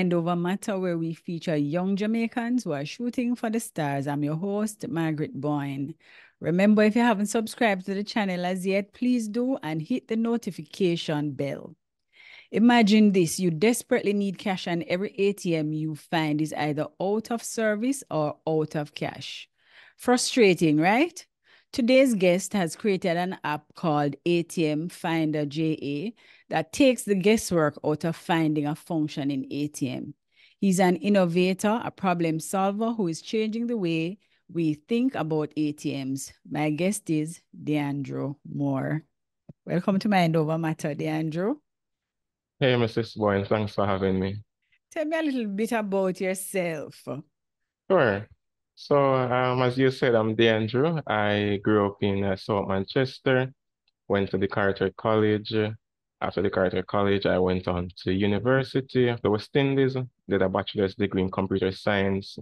Mind Over Matter, where we feature young Jamaicans who are shooting for the stars. I'm your host, Margaret Boyne. Remember, if you haven't subscribed to the channel as yet, please do and hit the notification bell. Imagine this you desperately need cash, and every ATM you find is either out of service or out of cash. Frustrating, right? Today's guest has created an app called ATM Finder JA that takes the guesswork out of finding a function in ATM. He's an innovator, a problem solver who is changing the way we think about ATMs. My guest is Deandrew Moore. Welcome to Mind Over Matter, Deandrew. Hey, Mrs. Boyne, thanks for having me. Tell me a little bit about yourself. Sure. So, um, as you said, I'm Deandrew. I grew up in uh, South Manchester, went to DeCarteret College. After DeCarteret College, I went on to University of the West Indies, did a bachelor's degree in computer science,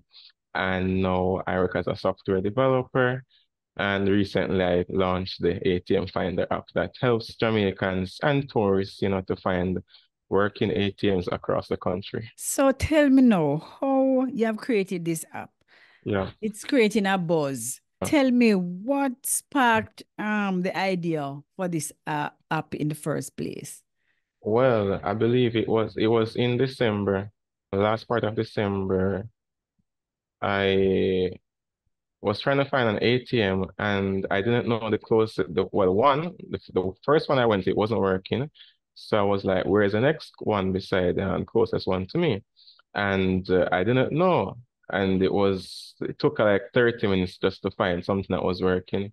and now I work as a software developer. And recently, I launched the ATM Finder app that helps Jamaicans and tourists, you know, to find working ATMs across the country. So, tell me now how you have created this app. Yeah. It's creating a buzz. Tell me what sparked um the idea for this uh, app in the first place. Well, I believe it was it was in December, last part of December. I was trying to find an ATM and I didn't know the closest the well one the, the first one I went it wasn't working. So I was like, where's the next one beside the um, closest one to me? And uh, I didn't know and it was it took like 30 minutes just to find something that was working.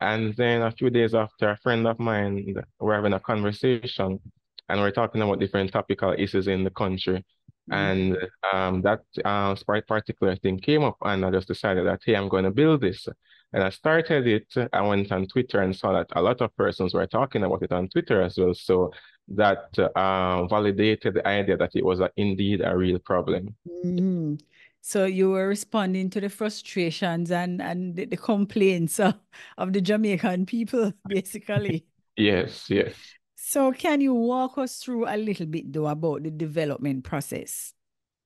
And then a few days after, a friend of mine, we're having a conversation and we're talking about different topical issues in the country. Mm. And um, that uh, particular thing came up, and I just decided that, hey, I'm going to build this. And I started it. I went on Twitter and saw that a lot of persons were talking about it on Twitter as well. So that uh, validated the idea that it was a, indeed a real problem. Mm. So you were responding to the frustrations and, and the, the complaints of, of the Jamaican people, basically. Yes, yes. So can you walk us through a little bit though about the development process?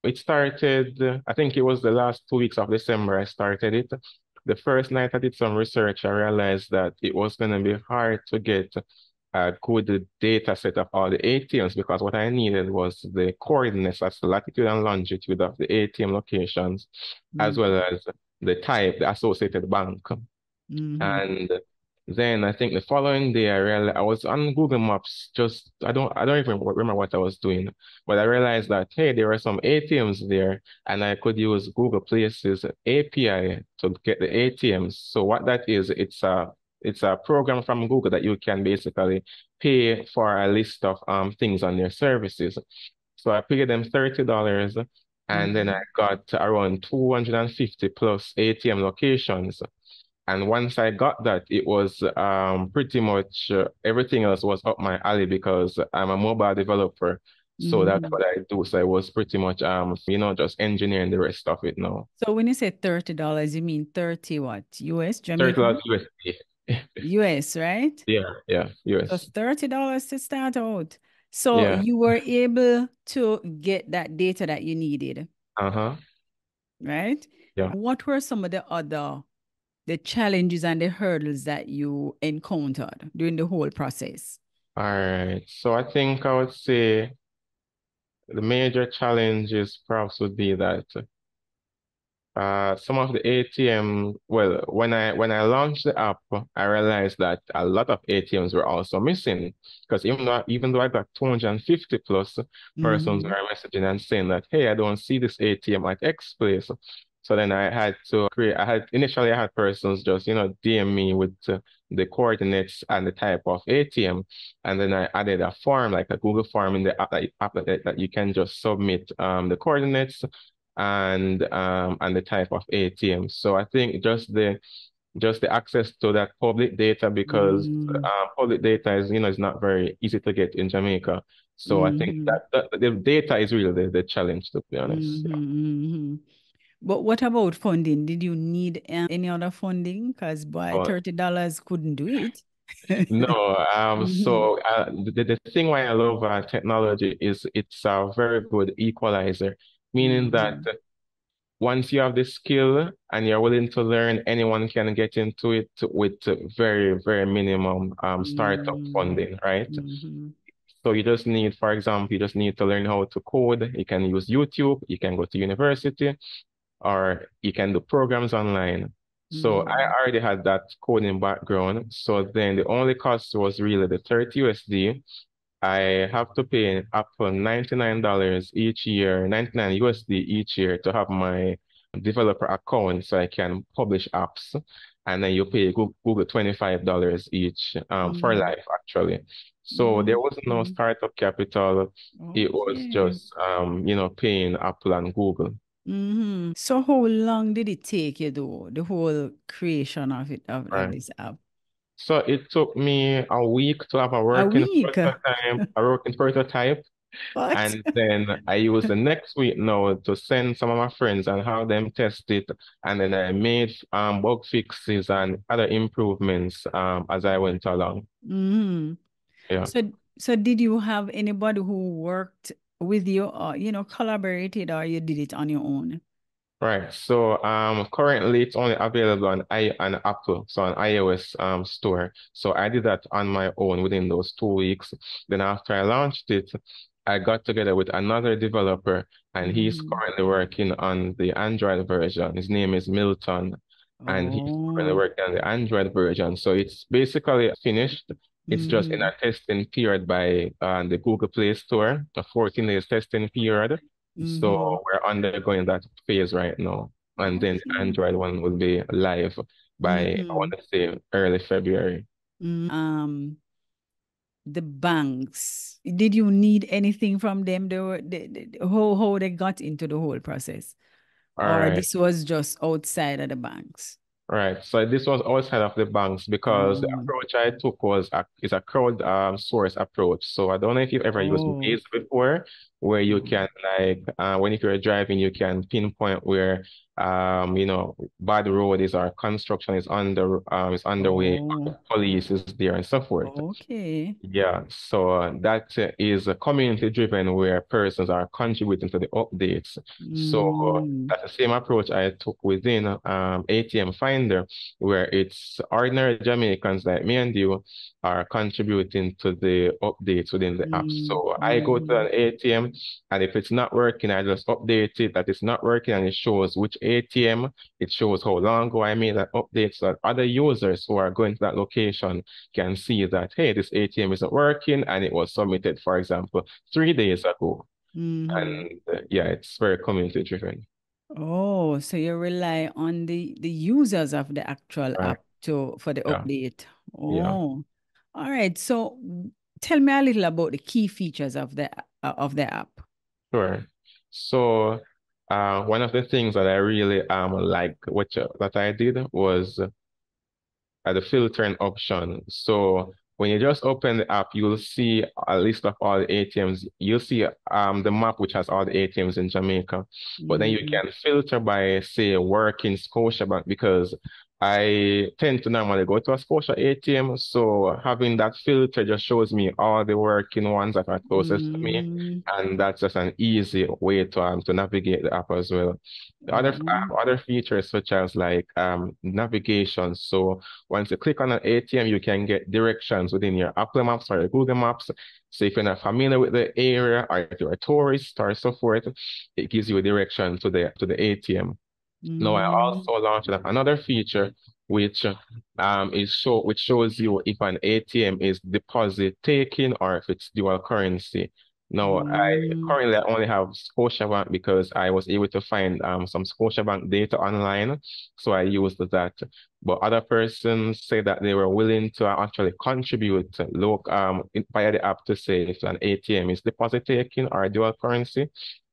It started, I think it was the last two weeks of December I started it. The first night I did some research, I realized that it was going to be hard to get a good data set of all the ATMs because what I needed was the coordinates, that's the latitude and longitude of the ATM locations, mm-hmm. as well as the type, the associated bank. Mm-hmm. And then I think the following day I realized I was on Google Maps, just I don't I don't even remember what I was doing, but I realized that hey, there are some ATMs there, and I could use Google Places API to get the ATMs. So what that is, it's a it's a program from Google that you can basically pay for a list of um things on their services. So I paid them $30 and mm-hmm. then I got around 250 plus ATM locations. And once I got that, it was um pretty much uh, everything else was up my alley because I'm a mobile developer. So mm. that's what I do. So I was pretty much um, you know, just engineering the rest of it now. So when you say thirty dollars, you mean thirty what? US Jamaican? Thirty dollars USD. US, right? Yeah, yeah, US. So $30 to start out. So yeah. you were able to get that data that you needed. Uh-huh. Right? Yeah. What were some of the other the challenges and the hurdles that you encountered during the whole process? All right. So I think I would say the major challenges perhaps would be that uh, some of the ATM, well, when I when I launched the app, I realized that a lot of ATMs were also missing because even though even though I got 250 plus persons mm-hmm. were messaging and saying that, hey, I don't see this ATM at X place. So then I had to create. I had initially I had persons just you know DM me with uh, the coordinates and the type of ATM, and then I added a form like a Google form in the app that, app that, that you can just submit um, the coordinates and um, and the type of ATM. So I think just the just the access to that public data because mm. uh, public data is you know is not very easy to get in Jamaica. So mm. I think mm. that, that, the data is really the, the challenge to be honest. Mm-hmm, mm-hmm. But what about funding? Did you need any other funding? Because by thirty dollars couldn't do it. No, um, so uh, the, the thing why I love uh, technology is it's a very good equalizer, meaning that Mhm. once you have the skill and you're willing to learn, anyone can get into it with very, very minimum um, startup Mm. funding, right? Mhm. So you just need, for example, you just need to learn how to code. You can use YouTube, you can go to university, or you can do programs online. So I Mhm. already had that coding background. So then the only cost was really the 30 USD. I have to pay Apple $99 each year, 99 USD each year to have my developer account so I can publish apps. And then you pay Google $25 each um, for Mhm. life, actually. So there was no Mhm. startup capital. It was just, um, you know, paying Apple and Google. Mhm. So how long did it take you though, the whole creation of it of, of Right. this app? So it took me a week to have a A working week? prototype, a working prototype, What? and then I used the next week now to send some of my friends and have them test it, and then I made um bug fixes and other improvements um as I went along. Mhm. Yeah. So so did you have anybody who worked with you or you know collaborated or you did it on your own? Right. So um currently it's only available on i on Apple, so on iOS um store. So I did that on my own within those two weeks. Then after I launched it, I got together with another developer and he's Mhm. currently working on the Android version. His name is Milton and he's currently Oh. working on the Android version. So it's basically finished. It's just in a Mhm. testing period by uh, the Google Play Store, a 14 days testing period. Mhm. So we're undergoing that phase right now. And then the Okay. Android one will be live by, I want to say, early February. Mm, Um, the banks, did you need anything from them? They were, they, they, how, how they got into the whole process? All Or right. this was just outside of the banks? Right. So this was outside of the banks because the Oh, approach I took was a, is a crowd um, source approach. So I don't know if you've ever used oh, Waze before, where you can like uh, when you're driving, you can pinpoint where um you know bad road is or construction is under um is underway, oh, police is there and so forth. okay. Yeah, so uh, that uh, a community driven where persons are contributing to the updates. So Mm, that's the same approach I took within um, ATM Finder, where it's ordinary Jamaicans like me and you are contributing to the updates within the app. mm, So I go to mm, an ATM, and if it's not working, I just update it that it's not working, and it shows which ATM, it shows how long ago I made that update, so that other users who are going to that location can see that, hey, this ATM isn't working and it was submitted, for example, three days ago. mhm. And uh, yeah, it's very community driven. Oh, so you rely on the the users of the actual Right. app to for the Yeah. update. Yeah. All right. So tell me a little about the key features of the uh, of the app. Sure. So uh, one of the things that I really um like what you, that I did was at the filtering option. So when you just open the app, you'll see a list of all the ATMs. You'll see um the map which has all the ATMs in Jamaica. But then you Mm, can filter by say working Scotiabank because I tend to normally go to a Scotia ATM. So having that filter just shows me all the working ones that are closest to me. mm, And that's just an easy way to um to navigate the app as well. The other um, other features such as like um navigation. So once you click on an ATM, you can get directions within your Apple Maps or your Google Maps. So if you're not familiar with the area or if you're a tourist or so forth, it gives you a direction to the to the ATM. Now I mm, also launched another feature which um is show which shows you if an ATM is deposit taking or if it's dual currency. Now I mm, currently only have Scotiabank because I was able to find um some Scotiabank data online, so I used that. But other persons say that they were willing to actually contribute look um via the app to say if an ATM is deposit taking or dual currency.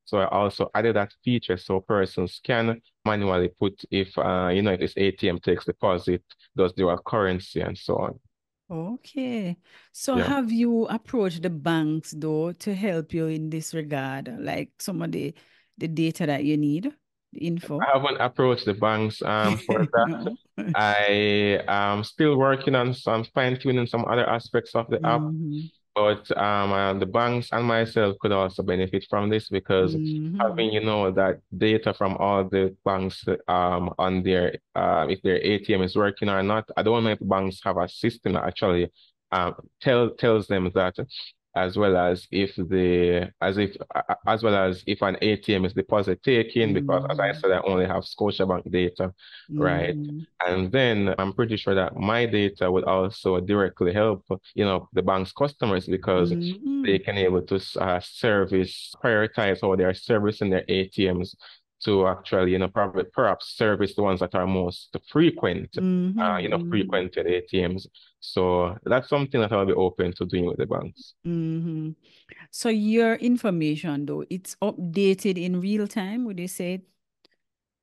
So I also added that feature so persons can manually put if uh you know if this ATM takes deposit, does dual currency and so on. okay. So Yeah. have you approached the banks though to help you in this regard, like some of the the data that you need? info? I haven't approached the banks um, for that. No. I am still working on some fine-tuning some other aspects of the app, Mhm. But um, uh, the banks and myself could also benefit from this because Mhm. having, you know, that data from all the banks um on their uh if their ATM is working or not. I don't know if banks have a system that actually um tell tells them that as well as if the as if as well as if an ATM is deposit taking because as I Mhm. said I only have Scotiabank data, right? Mhm. And then I'm pretty sure that my data would also directly help, you know, the bank's customers because Mhm. they can able to uh, service, prioritize how they are servicing their ATMs to actually, you know, probably perhaps service the ones that are most frequent, uh, Mhm. you know, Mhm. frequented ATMs. So that's something that I'll be open to doing with the banks. Mhm. So your information though, it's updated in real time, would you say?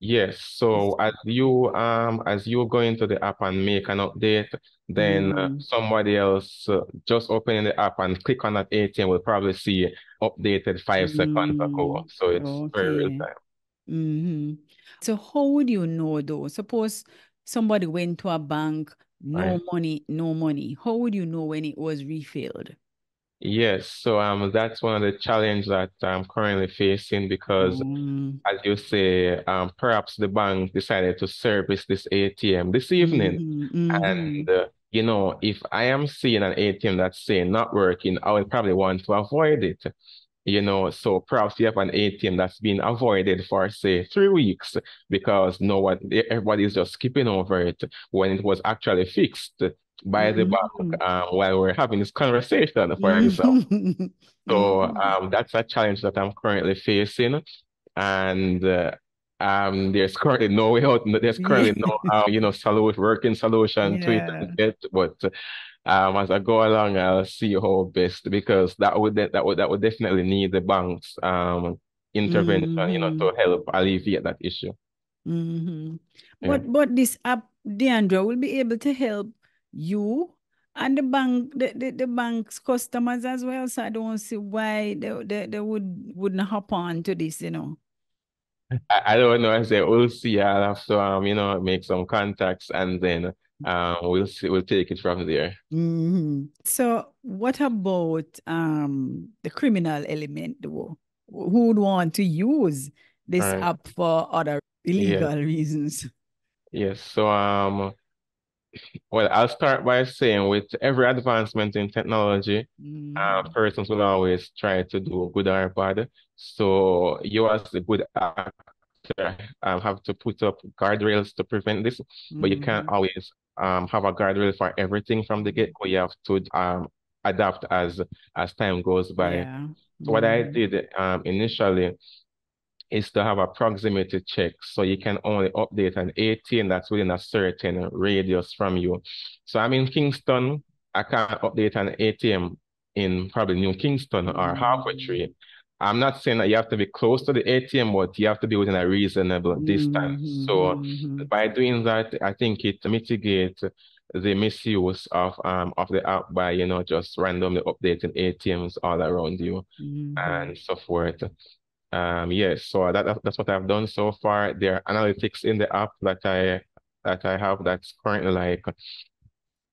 Yes, so as you um as you go into the app and make an update, then uh, Mm. somebody else uh, just opening the app and click on that ATM will probably see updated five seconds ago. Mm. So it's very real time. Hmm So how would you know though? Suppose somebody went to a bank, no Right. money, no money. How would you know when it was refilled? Yes, so um that's one of the challenges that I'm currently facing because Mm. as you say, um perhaps the bank decided to service this ATM this evening. Mhm. Mhm. And uh, you know, if I am seeing an ATM that's saying not working, I would probably want to avoid it. You know, so perhaps you have an ATM that's been avoided for say three weeks because no one, everybody's just skipping over it when it was actually fixed by the bank Mhm. um, while we're having this conversation, for example. So um, that's a challenge that I'm currently facing, and uh, um, there's currently no way out. There's currently no uh, you know solution, working solution to it Yeah. yet. But um, as I go along, I'll see how best because that would that would that would definitely need the banks um intervention, you know, to help alleviate that issue. Mhm. Yeah. But but this app, Deandrew, will be able to help you and the bank, the, the, the bank's customers as well. So I don't see why they they, they would wouldn't hop on to this, you know. I, I don't know. I say we'll see. I'll have to um, you know, make some contacts and then um we'll see we'll take it from there. Mhm. So what about um the criminal element though? Who would want to use this Right. app for other Yeah. illegal reasons? Yes. So um well I'll start by saying with every advancement in technology, uh, Mhm. persons will always try to do good or bad. So you as a good actor um, have to put up guardrails to prevent this, but you can't Mhm. always um have a guardrail for everything from the get-go. You have to um adapt as as time goes by. Yeah. So what I Mhm. did um initially is to have a proximity check. So you can only update an ATM that's within a certain radius from you. So I'm in Kingston. I can't update an ATM in probably New Kingston or Halfway Mhm. Tree. I'm not saying that you have to be close to the ATM, but you have to be within a reasonable distance. So Mhm. by doing that, I think it mitigates the misuse of um of the app by you know just randomly updating ATMs all around you Mhm. and so forth. Um, yes, so that that's what I've done so far. There are analytics in the app that I that I have that's currently like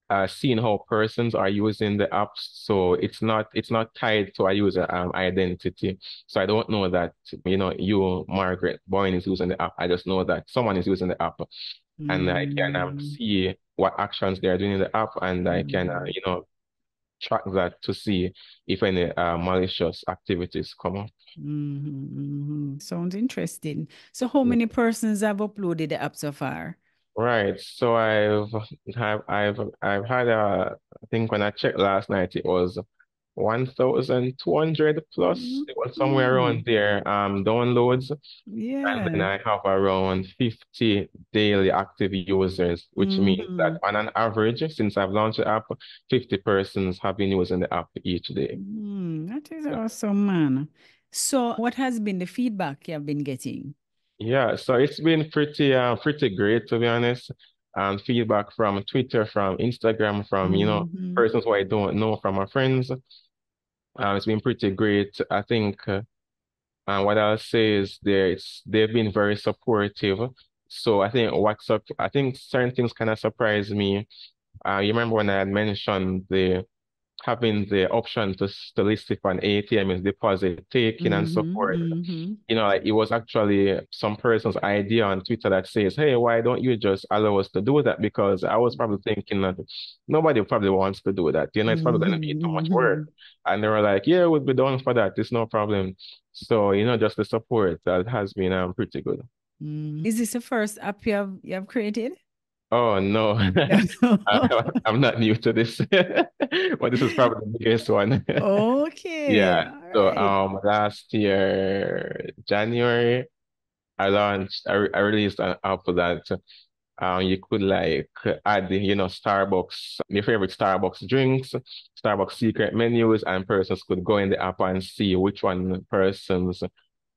uh seeing how persons are using the app. So it's not it's not tied to a user um identity. So I don't know that you know you Margaret Boyne is using the app. I just know that someone is using the app, and I can um Mhm. see what actions they're doing in the app, and I can uh, Mhm. you know track that to see if any uh, malicious activities come up. Mhm. Mhm. Sounds interesting. So how many persons have uploaded the app so far? Right. So I've have I've I've had a I think when I checked last night it was 1,200 plus. It was somewhere around Mhm. there um downloads. Yeah. And then Yeah. I have around 50 daily active users, which means that Mhm. on an average, since I've launched the app, 50 persons have been using the app each day. Mm, that is awesome, man. So what has been the feedback you have been getting? Yeah, so it's been pretty uh pretty great to be honest. Um, feedback from Twitter, from Instagram, from you know Mhm. persons who I don't know, from my friends. Um, it's been pretty great. I think uh, And what I'll say is there it's they've been very supportive. So I think what's up, I think certain things kind of surprised me. Uh, you remember when I had mentioned the having the option to, to list if an ATM is deposit taking and so Mm-hmm, forth. mm-hmm. You know, like it was actually some person's idea on Twitter that says, Hey, why don't you just allow us to do that? Because I was probably thinking that nobody probably wants to do that. You know, it's probably gonna be too much work. Mm-hmm. And they were like, Yeah, we'll be done for that. It's no problem. So, you know, just the support that has been um pretty good. Mm. Is this the first app you have you have created? Oh no, I, I'm not new to this, but this is probably the biggest one. Okay, Yeah. all So right. um last year, January, I launched I, I released an app that um you could like add you know Starbucks, your favorite Starbucks drinks, Starbucks secret menus, and persons could go in the app and see which one persons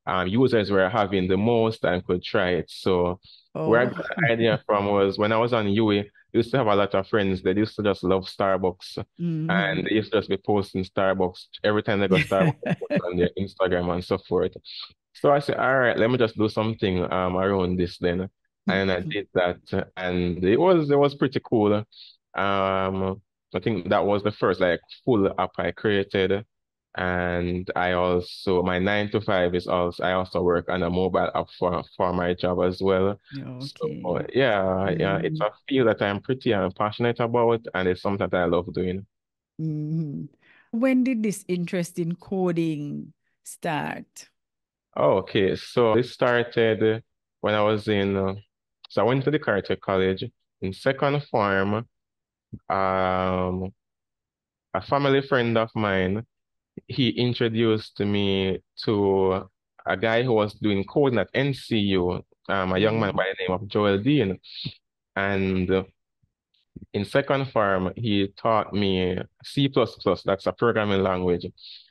um users were having the most and could try it. So where I Oh. got the idea from was when I was on UWI, I used to have a lot of friends that used to just love Starbucks. Mhm. And they used to just be posting Starbucks every time they got Starbucks they put it on their Instagram and so forth. So I said, all right, let me just do something um around this then. And I did that and it was it was pretty cool. Um I think that was the first like full app I created. And I also my nine to five is also I also work on a mobile app for for my job as well. So Okay. yeah, yeah, it's Mhm. a field that I'm pretty um, passionate about and it's something that I love doing. Mhm. When did this interest in coding start? Oh, okay, so this started when I was in, uh, so I went to DeCarteret College in second form. Um, a family friend of mine, he introduced me to a guy who was doing coding at NCU, um, a young man Mhm. by the name of Joel Dean. And in second form, he taught me C++, that's a programming language.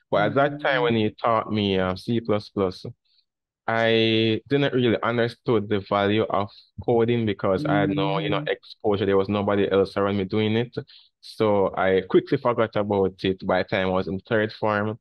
But at that time when Mhm. he taught me uh, C++, I didn't really understood the value of coding because I had no, you know, Mhm. exposure. There was nobody else around me doing it. So I quickly forgot about it by the time I was in third form.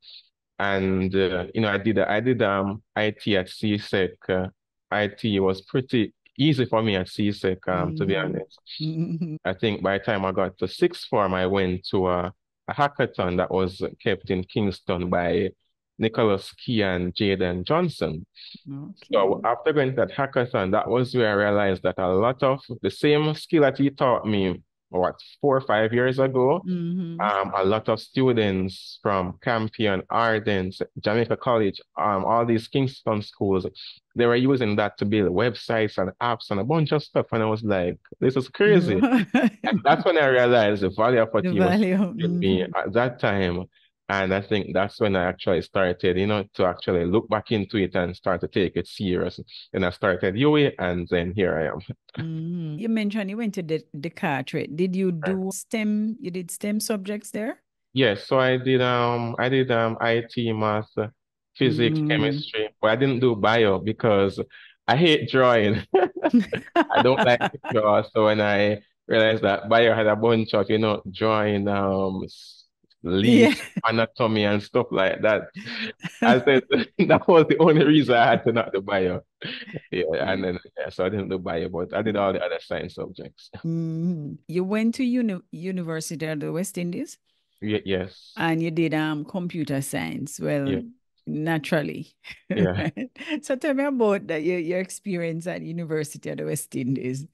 And uh, you know, I did I did um IT at CSEC. Uh, IT was pretty easy for me at CSEC, um, to be Mhm. honest. Mhm. I think by the time I got to sixth form, I went to a, a hackathon that was kept in Kingston by Nicholas Key and Jaden Johnson. So after going to that hackathon, that was where I realized that a lot of the same skill that he taught me, what, four or five years ago, Mhm. um, a lot of students from Campion, Ardenne, Jamaica College, um, all these Kingston schools, they were using that to build websites and apps and a bunch of stuff. And I was like, this is crazy. And that's when I realized the value of what The he was value. teaching me Mhm. at that time. And I think that's when I actually started, you know, to actually look back into it and start to take it serious. And I started UWI, and then here I am. Mhm. You mentioned you went to the DeCarteret. Did you Right. do STEM? You did STEM subjects there? Yes, so I did um I did um IT, math, physics, Mhm. chemistry, but I didn't do bio because I hate drawing. I don't like to draw. So when I realized that bio had a bunch of, you know, drawing um s- Yeah. anatomy and stuff like that. I said that was the only reason I had to not do bio. Yeah, and then yeah, so I didn't do bio, but I did all the other science subjects. Mhm. You went to uni University of the West Indies Ye- Yes. and you did um computer science. Yeah. Well, naturally. Yeah. Right. So tell me about that, your, your experience at University of the West Indies.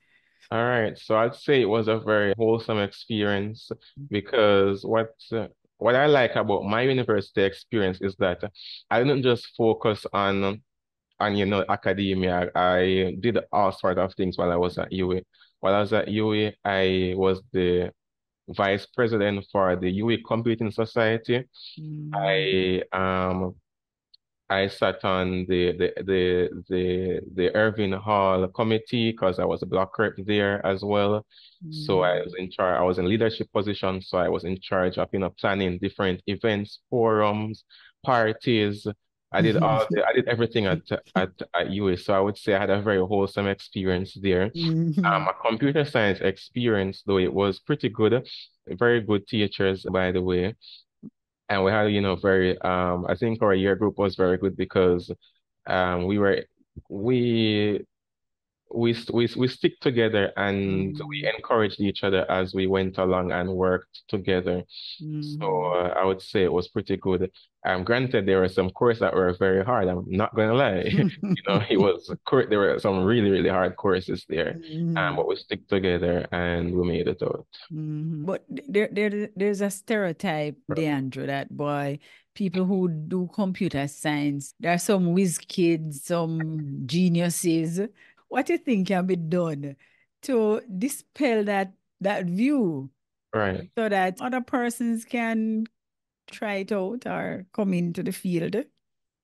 All right, so I'd say it was a very wholesome experience because what uh, what I like about my university experience is that I didn't just focus on on you know academia. I did all sort of things while I was at UWI. While I was at UWI, I was the vice president for the UWI Computing Society. Mm. I um I sat on the the the the the Irvine Hall committee because I was a block rep there as well. So I was Mm. in charge. I was in leadership position, so I was in charge of you know planning different events, forums, parties. I did all the I did everything at at at UWI. So I would say I had a very wholesome experience there. Um, Mhm. a computer science experience, though it was pretty good. Very good teachers, by the way. And we had, you know, very, um, I think our year group was very good because um, we were we we we we stick together and mm. we encouraged each other as we went along and worked together. Mm. So uh, I would say it was pretty good. Um, granted, there were some courses that were very hard. I'm not gonna lie. you know, it was there were some really really hard courses there, mm. um, but we stick together and we made it out. Mm-hmm. But there there there's a stereotype, Deandrew, that boy people who do computer science, there are some whiz kids, some geniuses what do you think can be done to dispel that that view? Right. So that other persons can try it out or come into the field?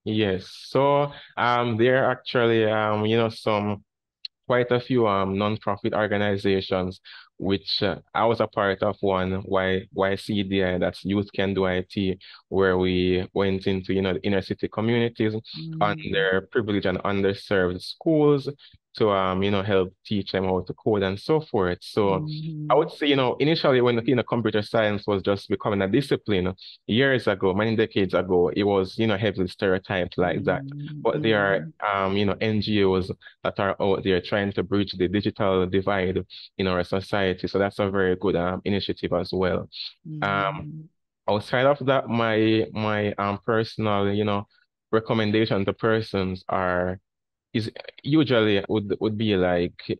Yes. So um there are actually um you know some quite a few um non-profit organizations which uh, I was a part of one Y YCDI, that's Youth Can Do IT, where we went into you know the inner city communities, mm. underprivileged and underserved schools, to um you know help teach them how to code and so forth. So mm-hmm. I would say you know initially when you know computer science was just becoming a discipline years ago, many decades ago, it was you know heavily stereotyped like mm-hmm. that. But there are mm-hmm. um you know NGOs that are out there trying to bridge the digital divide in our society. So that's a very good um initiative as well. Um, mm-hmm. Um outside of that, my my um personal you know recommendation to persons are is usually would would be like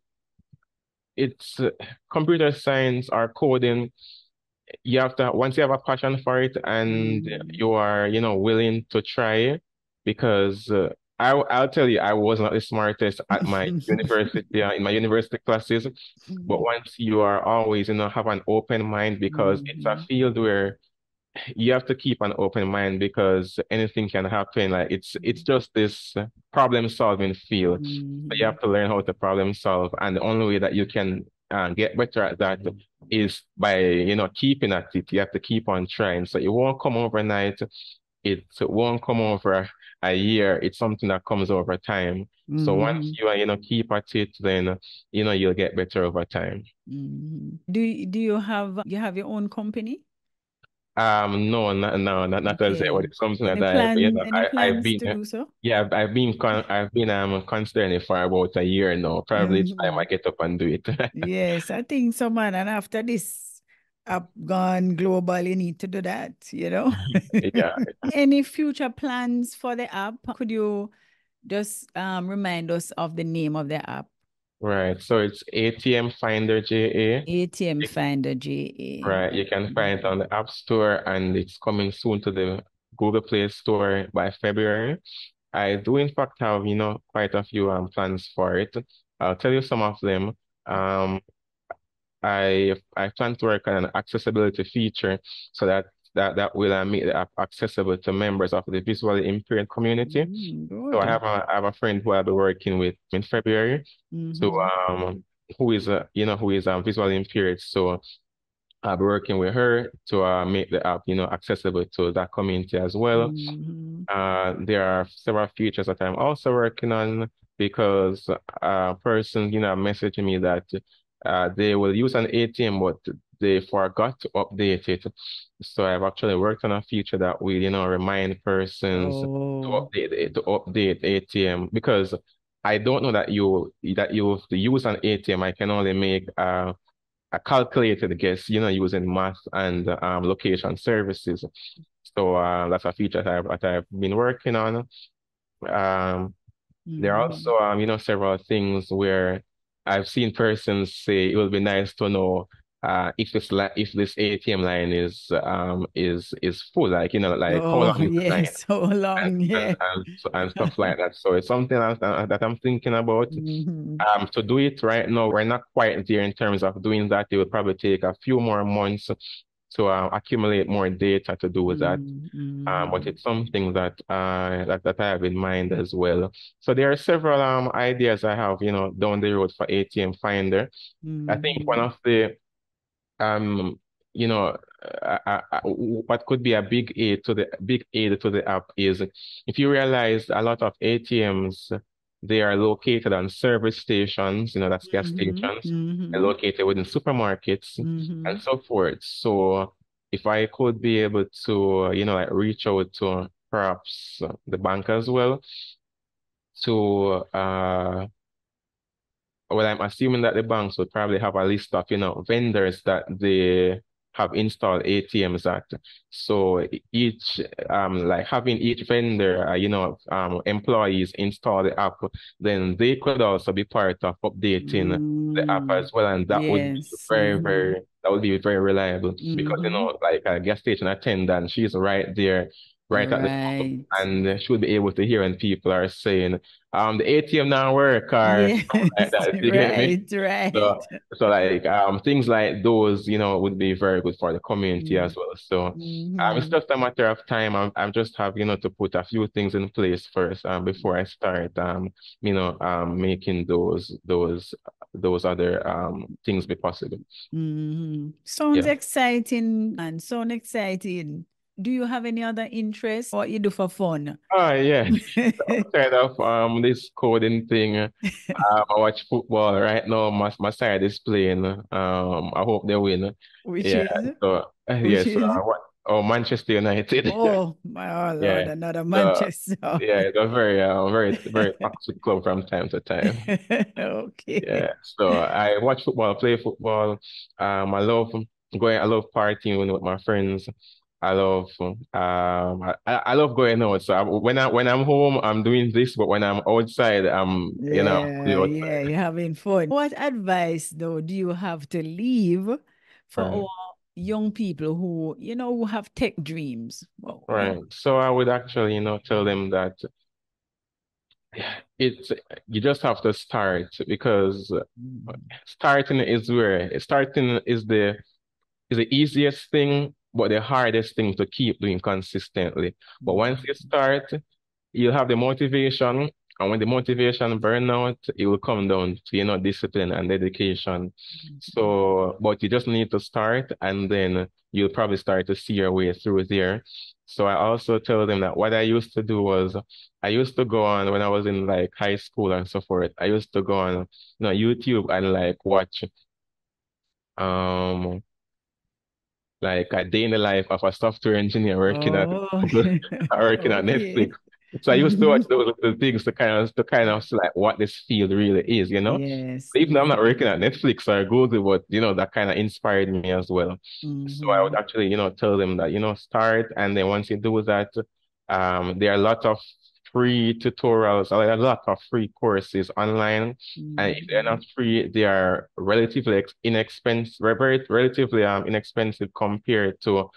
it's uh, computer science or coding you have to once you have a passion for it and mm. you are you know willing to try because uh, I, I'll tell you, I was not the smartest at my university, uh, in my university classes. But mm. once you are always, you know, have an open mind because mm-hmm. it's a mm-hmm. field where you have to keep an open mind because anything can happen. Like it's it's just this problem solving field. Mm-hmm. But you have to learn how to problem solve, and the only way that you can uh, get better at that is by you know keeping at it. You have to keep on trying. So it won't come overnight. It won't come over a year. It's something that comes over time. Mm-hmm. So once you you know keep at it, then you know you'll get better over time. Mm-hmm. Do do you have you have your own company? Um, no, not, no, not not okay. it's something any that plan, I, you know, I, have been, to do so? yeah, I've, I've been, con I've been, um, considering it for about a year now. Probably mm-hmm. it's time I get up and do it. yes, I think so, man. And after this up gone global, you need to do that. You know. yeah. any future plans for the app? Could you just um remind us of the name of the app? Right. So it's ATM Finder JA. ATM Finder JA. Right. You can find it on the App Store and it's coming soon to the Google Play Store by February. I do in fact have, you know, quite a few um plans for it. I'll tell you some of them. Um I I plan to work on an accessibility feature so that that that will uh, make the app accessible to members of the visually impaired community. Mm, so I have a I have a friend who I'll be working with in February. Mm-hmm. So um who is uh, you know who is um visually impaired. So I'll be working with her to uh, make the app you know accessible to that community as well. Mm-hmm. Uh, there are several features that I'm also working on because a person you know messaging me that uh, they will use an ATM, but they forgot to update it. So I've actually worked on a feature that will, you know, remind persons oh. to update to update ATM because I don't know that you that you use an ATM. I can only make a a calculated guess, you know, using math and um, location services. So uh, that's a feature that I've, that I've been working on. Um, mm-hmm. There are mm-hmm. also, um, you know, several things where I've seen persons say it would be nice to know uh if this if this ATM line is um is is full, like you know, like oh, how long yes, so long, and, yeah, and, and, and, stuff like that. So it's something that, that I'm thinking about. Mm-hmm. Um, to do it right now, we're not quite there in terms of doing that. It will probably take a few more months to uh, accumulate more data to do with that. Mm-hmm. Um, but it's something that uh that, that I have in mind as well. So there are several um ideas I have, you know, down the road for ATM Finder. Mm-hmm. I think one mm-hmm. of the um, you know, uh, uh, uh, what could be a big aid to the big aid to the app is if you realize a lot of ATMs they are located on service stations, you know, that's gas mm-hmm, stations, mm-hmm. they're located within supermarkets mm-hmm. and so forth. So if I could be able to, you know, like reach out to perhaps the bank as well, to uh well, I'm assuming that the banks would probably have a list of, you know, vendors that they have installed ATMs at. So each, um, like having each vendor, uh, you know, um, employees install the app, then they could also be part of updating mm. the app as well. And that yes. would be very, very, that would be very reliable mm-hmm. because, you know, like a gas station attendant, she's right there right, right. at the and should be able to hear when people are saying, um, the ATM now work or yes, like that. You right, right. So, so like um things like those, you know, would be very good for the community mm-hmm. as well. So mm-hmm. um, it's mm-hmm. just a matter of time. I'm I'm just have, you know, to put a few things in place first um before I start um, you know, um making those those those other um things be possible. Mm-hmm. Sounds yeah. exciting and sound exciting do you have any other interest what you do for fun? Oh yeah, kind of um this coding thing. Um, I watch football right now. My my side is playing. Um, I hope they win. Which yeah, is? so yes, is? Uh, what, oh Manchester United. Oh my oh, Lord, yeah. another Manchester. So, yeah, it's a very uh, very very toxic club from time to time. okay. Yeah, so I watch football, play football. Um, I love going. I love partying with my friends. I love um I, I love going out. So I, when I when I'm home, I'm doing this, but when I'm outside, I'm yeah, you know yeah, you're having fun. What advice though do you have to leave for right. our young people who you know who have tech dreams? Well, right. So I would actually you know tell them that it's you just have to start because mm. starting is where starting is the is the easiest thing but the hardest thing to keep doing consistently. But once you start, you'll have the motivation. And when the motivation burn out, it will come down to, you know, discipline and dedication. Mm-hmm. So, but you just need to start and then you'll probably start to see your way through there. So I also tell them that what I used to do was I used to go on when I was in like high school and so forth. I used to go on, you know, YouTube and like watch um like a day in the life of a software engineer working oh. at working at Netflix. So I used to watch those the things to kind of to kind of like what this field really is, you know. Yes. Even though I'm not working at Netflix or Google, but you know that kind of inspired me as well. Mm-hmm. So I would actually, you know, tell them that you know start, and then once you do that, um, there are a lot of free tutorials, a lot of free courses online. Mm-hmm. And if they're not free, they are relatively inexpensive, relatively um inexpensive compared to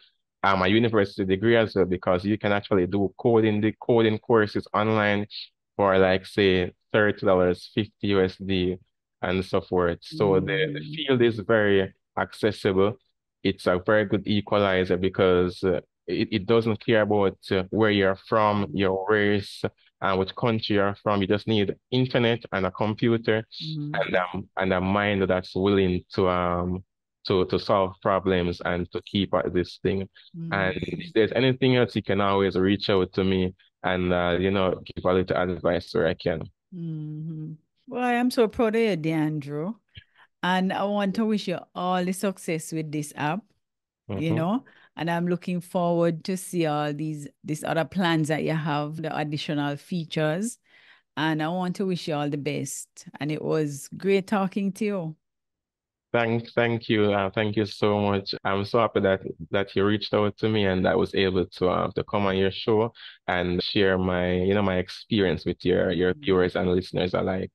um a university degree as well, because you can actually do coding the coding courses online for like say thirty dollars, fifty USD, and so forth. So mm-hmm. the, the mm. field is very accessible. It's a very good equalizer because uh, it, it doesn't care about uh, where you're from, your race, and which country you're from. You just need internet and a computer mm-hmm. and um, and a mind that's willing to um to to solve problems and to keep at this thing. Mm-hmm. And if there's anything else, you can always reach out to me and uh, you know give a little advice where I can. Mm-hmm. Well, I am so proud of you, Deandrew. And I want to wish you all the success with this app. You mm-hmm. know, and I'm looking forward to see all these these other plans that you have, the additional features. And I want to wish you all the best. And it was great talking to you. Thank, thank you, uh, thank you so much. I'm so happy that that you reached out to me and I was able to uh, to come on your show and share my you know my experience with your your viewers and listeners alike.